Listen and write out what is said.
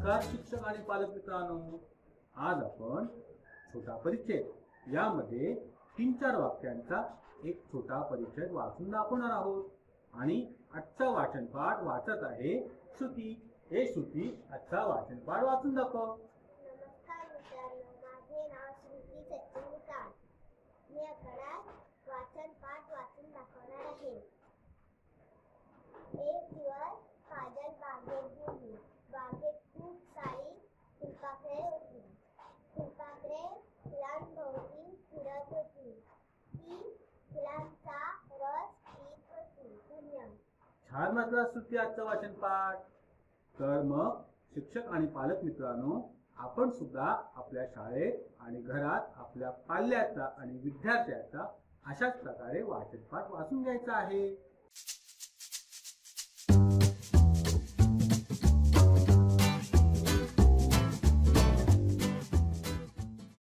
नमस्कार शिक्षक आणि पालक मित्रांनो. आज आपण छोटा परिचय यामध्ये तीन चार वाक्यांचा एक छोटा परिचय वाचून दाखवणार आहोत. आणि आजचा वाचनपाठ वाचत आहे श्रुती. हे श्रुती आजचा वाचनपाठ वाचून दाखव. नमस्कार मित्रांनो माझे नाव श्रुती सचिन मी अकरा छान वाचला सुट्टी आजचं वाचन पाठ. तर मग शिक्षक आणि पालक मित्रांनो आपण सुद्धा आपल्या शाळेत आणि घरात आपल्या पाल्याचा आणि विद्यार्थ्याचा अशाच प्रकारे वाचन पाठ वाचून घ्यायचा आहे.